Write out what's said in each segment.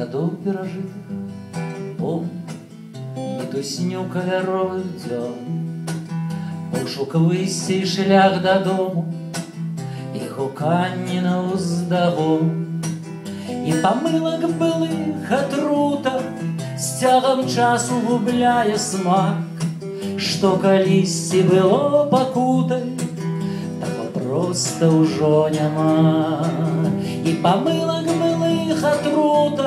згадок перажитых помню мітусню каляровых дзён пошук выйсці і шлях дадому і гуканні на уздагон і памылак былых атрута з цягам часу губляе смак што калісьці было пакутай таго проста ўжо няма і памылак былых атрута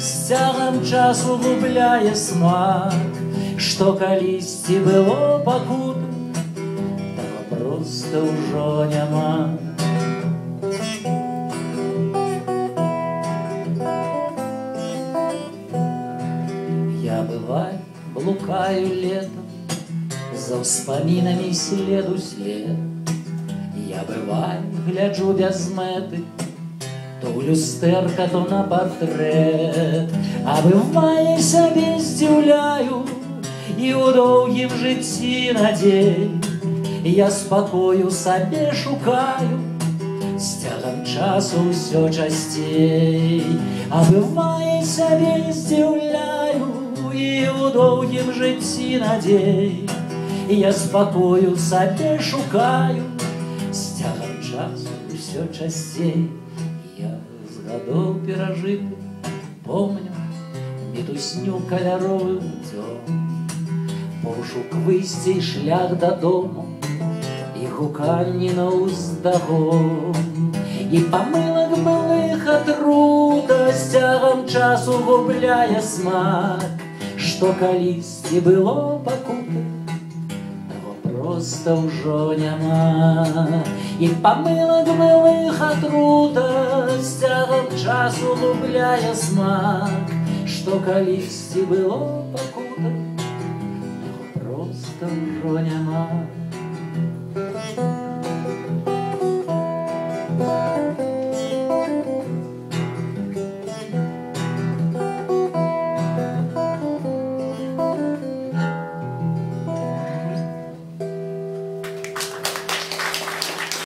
з цягам часу губляе смак што калісьці было пакутай таго проста ўжо няма Я бываю, блукаю летом За ўспамінамі следу след Я бываю, гляджу без мэты То ў люстэрка, то на партрэт А бывае сябе здзіўляю І ў доўгім жыцці надзей Я спакою сабе шукаю з цягам часу ўсё часцей А бывае сябе здзіўляю і ў доўгім жыцці надзей Я спакою сабе шукаю з цягам часу ўсё часцей Я з гадоў перажыты помню мітусню каляровых дзён Пошук выйсці і шлях дадому і гуканні на уздагон і памылак былых атрута з цягам часу губляе смак што калісьці было пакута таго проста ўжо няма і памылак былых атрута з цягам часу губляе смак што калісьці было пакута таго проста ўжо няма